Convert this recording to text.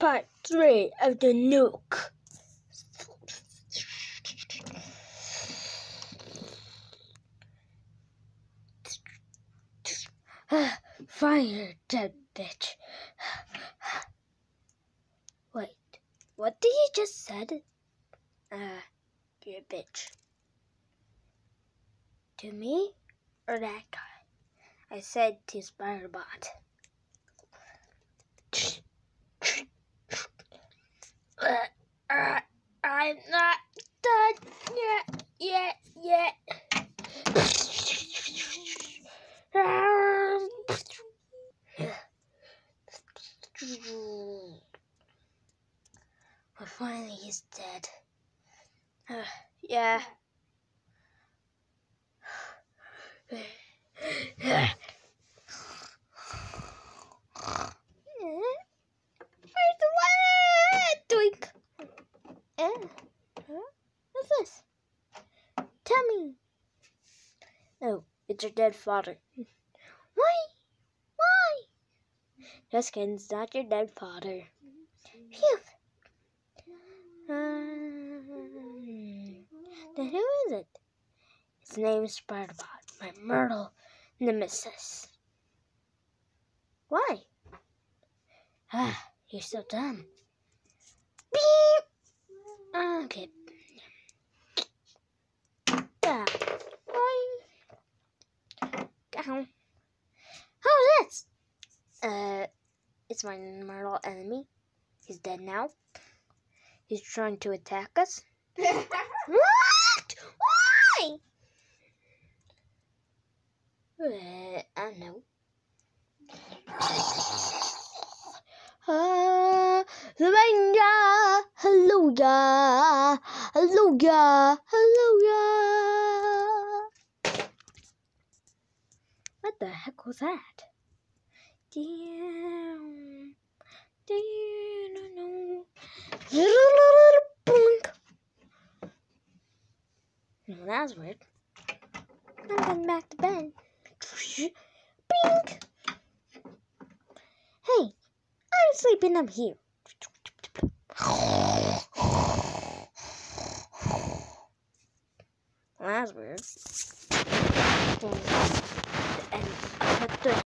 part three of the nuke. Fire, dead bitch. Wait, what did you just said? Uh, you're a bitch. To me or that guy? I said to Spiderbot. Uh, uh, I'm not done yet, yet. But finally he's dead. Uh, yeah. Where's the one? Doink. Eh? Tell me. Oh, it's your dead father. Why? Why? Just kidding, it's not your dead father. Phew. Um, then who is it? His name is Spiderbot, my Myrtle nemesis. Why? Ah, you're so dumb. Beep. Okay. Yeah. Why? Ow. How's this? Uh, it's my mortal enemy. He's dead now. He's trying to attack us. what? Why? Uh, I know. Hallelujah, hallelujah, hallelujah, hallelujah. What the heck was that? Damn. Damn. Well, that was weird. I'm going back to bed. Bink. Hey, I'm sleeping up here. Well, that's weird. And I put the